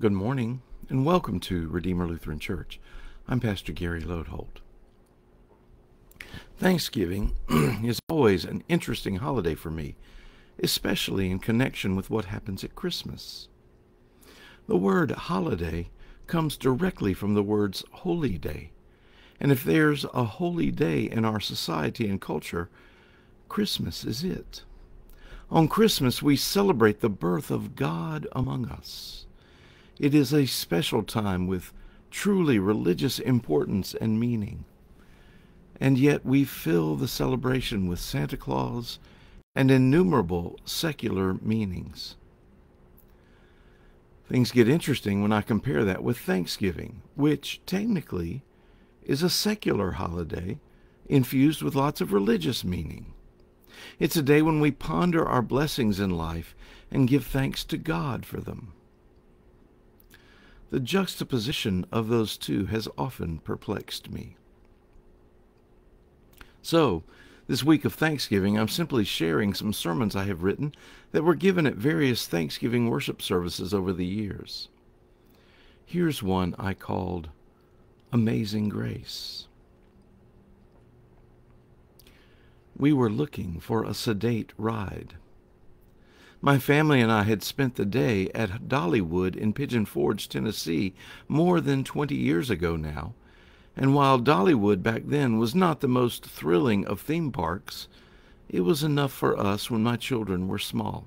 Good morning, and welcome to Redeemer Lutheran Church. I'm Pastor Gary Loadholt. Thanksgiving is always an interesting holiday for me, especially in connection with what happens at Christmas. The word holiday comes directly from the words holy day, and if there's a holy day in our society and culture, Christmas is it. On Christmas, we celebrate the birth of God among us. It is a special time with truly religious importance and meaning. And yet we fill the celebration with Santa Claus and innumerable secular meanings. Things get interesting when I compare that with Thanksgiving, which technically is a secular holiday infused with lots of religious meaning. It's a day when we ponder our blessings in life and give thanks to God for them. The juxtaposition of those two has often perplexed me. So, this week of Thanksgiving, I'm simply sharing some sermons I have written that were given at various Thanksgiving worship services over the years. Here's one I called Amazing Grace. We were looking for a sedate ride. My family and I had spent the day at Dollywood in Pigeon Forge, Tennessee, more than 20 years ago now. And while Dollywood back then was not the most thrilling of theme parks, it was enough for us when my children were small.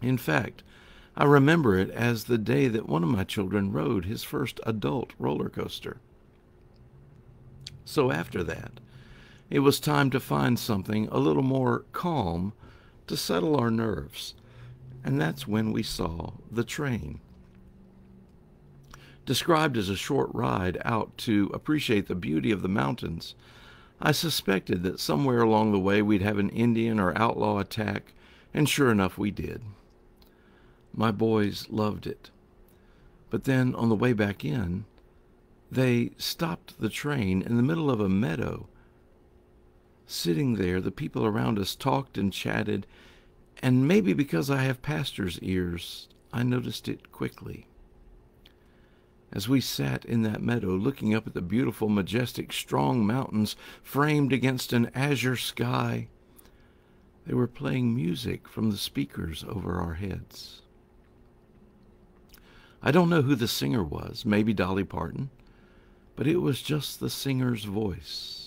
In fact, I remember it as the day that one of my children rode his first adult roller coaster. So after that, it was time to find something a little more calm to settle our nerves. And that's when we saw the train. Described as a short ride out to appreciate the beauty of the mountains, I suspected that somewhere along the way we'd have an Indian or outlaw attack, and sure enough we did. My boys loved it. But then on the way back in, they stopped the train in the middle of a meadow Sitting there, the people around us talked and chatted, and maybe because I have pastor's ears, I noticed it quickly. As we sat in that meadow looking up at the beautiful, majestic, strong mountains framed against an azure sky, they were playing music from the speakers over our heads. I don't know who the singer was, maybe Dolly Parton, but it was just the singer's voice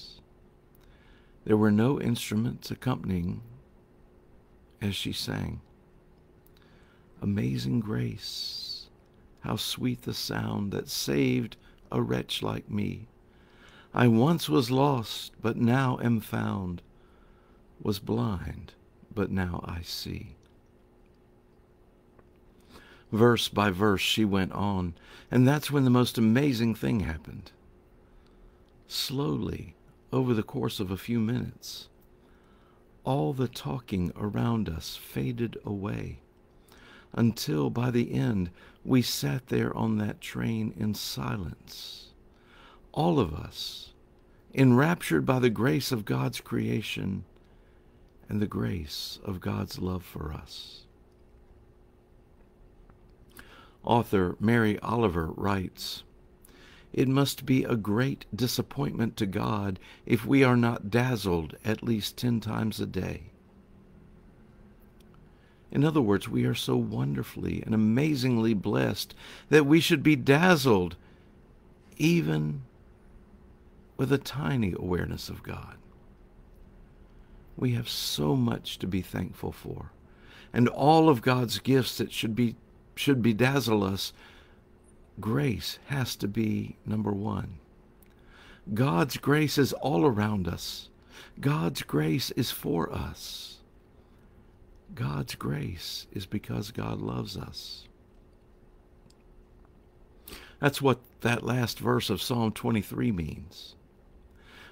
there were no instruments accompanying as she sang. Amazing grace, how sweet the sound that saved a wretch like me. I once was lost, but now am found, was blind, but now I see. Verse by verse she went on, and that's when the most amazing thing happened. Slowly, over the course of a few minutes. All the talking around us faded away until by the end we sat there on that train in silence. All of us, enraptured by the grace of God's creation and the grace of God's love for us. Author Mary Oliver writes, it must be a great disappointment to God if we are not dazzled at least ten times a day. In other words, we are so wonderfully and amazingly blessed that we should be dazzled even with a tiny awareness of God. We have so much to be thankful for, and all of God's gifts that should be should bedazzle us grace has to be number one. God's grace is all around us. God's grace is for us. God's grace is because God loves us. That's what that last verse of Psalm 23 means.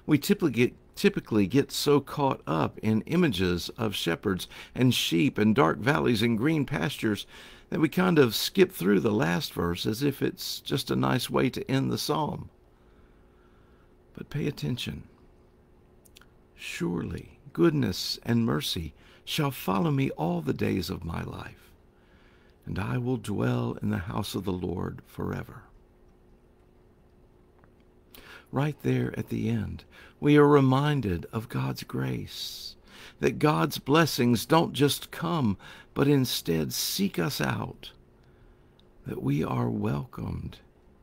We typically get, typically get so caught up in images of shepherds and sheep and dark valleys and green pastures that we kind of skip through the last verse as if it's just a nice way to end the psalm. But pay attention. Surely goodness and mercy shall follow me all the days of my life, and I will dwell in the house of the Lord forever. Right there at the end, we are reminded of God's grace, that God's blessings don't just come, but instead seek us out, that we are welcomed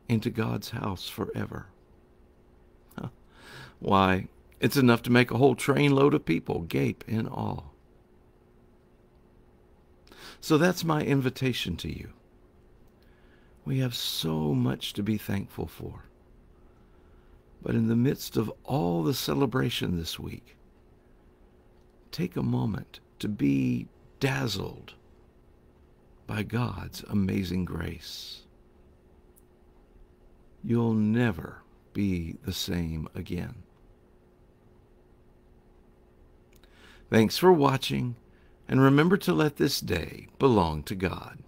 into God's house forever. Why, it's enough to make a whole trainload of people gape in awe. So that's my invitation to you. We have so much to be thankful for. But in the midst of all the celebration this week, take a moment to be dazzled by God's amazing grace. You'll never be the same again. Thanks for watching, and remember to let this day belong to God.